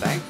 Thank.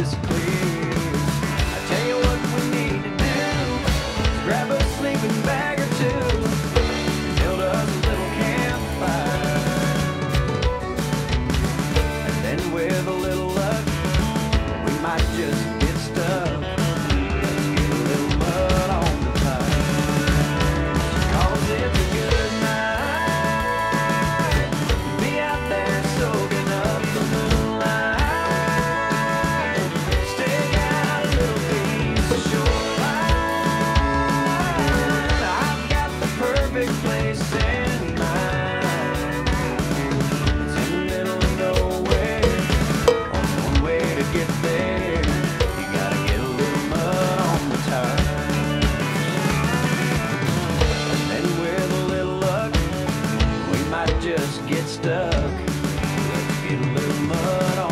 this clear. I tell you what we need to do grab a sleeping bag or two, build us a little campfire, and then with a little luck, we might just. might just get stuck. Get a little mud on.